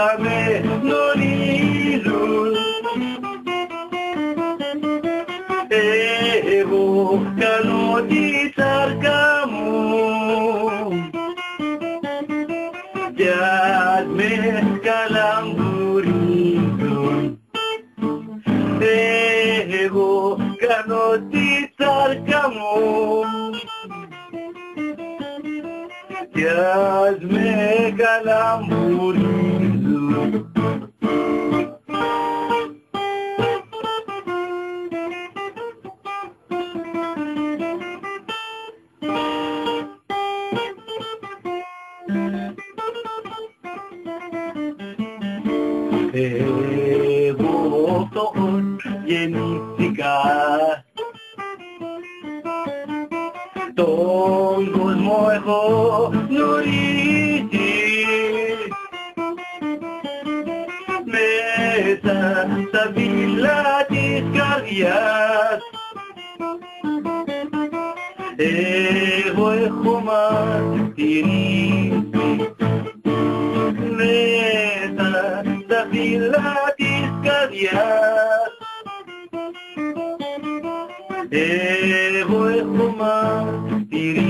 no κάνω τη σάρκα μου κι ας με καλαμπουρίζουν ε, εγώ κάνω τη σάρκα μου κι ας με καλαμπουρίζουν Εγώ τον γεννήθηκα Τον κόσμο έχω γνωρίσει Μέσα στα φύλλα της καρδιάς Εγώ έχω μαρτυρήσει gratis caviar. Debo y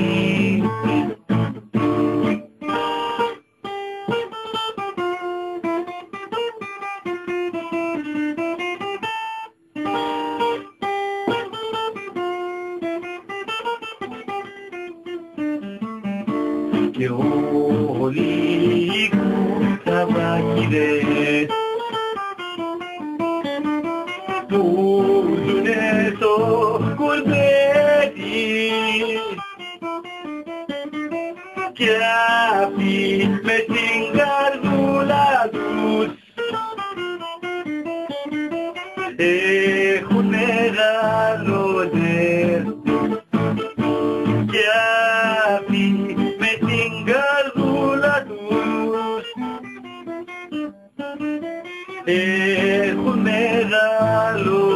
Que olí chiapi, metingardul adus. E hunera roder, chiapi, metingardul adus. E hunera roder.